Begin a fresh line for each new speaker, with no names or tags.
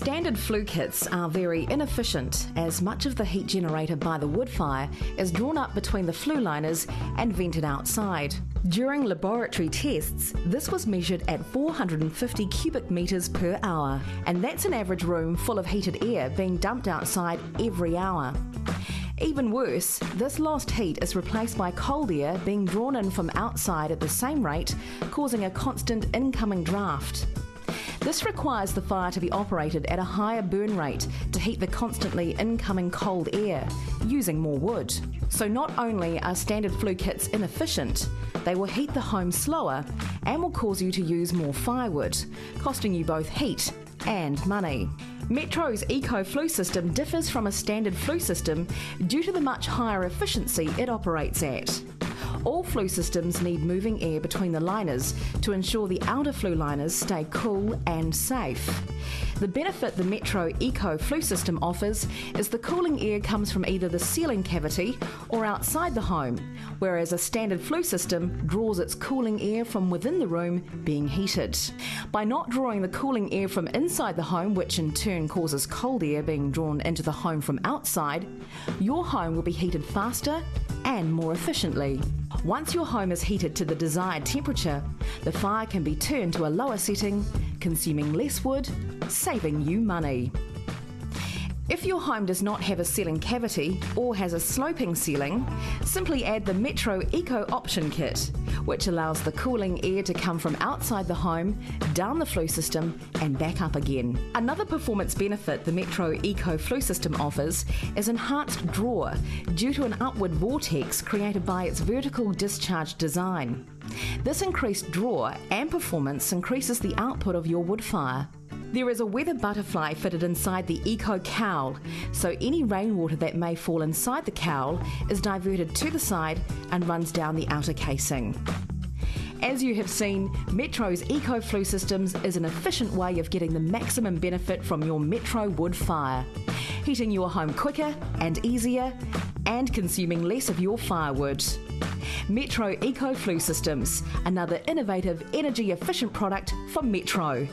Standard flue kits are very inefficient as much of the heat generated by the wood fire is drawn up between the flue liners and vented outside. During laboratory tests, this was measured at 450 cubic metres per hour, and that's an average room full of heated air being dumped outside every hour. Even worse, this lost heat is replaced by cold air being drawn in from outside at the same rate, causing a constant incoming draft. This requires the fire to be operated at a higher burn rate to heat the constantly incoming cold air, using more wood. So, not only are standard flue kits inefficient, they will heat the home slower and will cause you to use more firewood, costing you both heat and money. Metro's Eco Flue system differs from a standard flue system due to the much higher efficiency it operates at. All flue systems need moving air between the liners to ensure the outer flue liners stay cool and safe. The benefit the Metro Eco Flue system offers is the cooling air comes from either the ceiling cavity or outside the home, whereas a standard flue system draws its cooling air from within the room being heated. By not drawing the cooling air from inside the home, which in turn causes cold air being drawn into the home from outside, your home will be heated faster and more efficiently. Once your home is heated to the desired temperature, the fire can be turned to a lower setting, consuming less wood, saving you money. If your home does not have a ceiling cavity or has a sloping ceiling, simply add the Metro Eco Option Kit, which allows the cooling air to come from outside the home, down the flue system, and back up again. Another performance benefit the Metro Eco Flue system offers is enhanced draw due to an upward vortex created by its vertical discharge design. This increased draw and performance increases the output of your wood fire. There is a weather butterfly fitted inside the Eco Cowl, so any rainwater that may fall inside the cowl is diverted to the side and runs down the outer casing. As you have seen, Metro's Eco Flue Systems is an efficient way of getting the maximum benefit from your Metro wood fire, heating your home quicker and easier, and consuming less of your firewood. Metro Eco Flue Systems, another innovative, energy efficient product from Metro.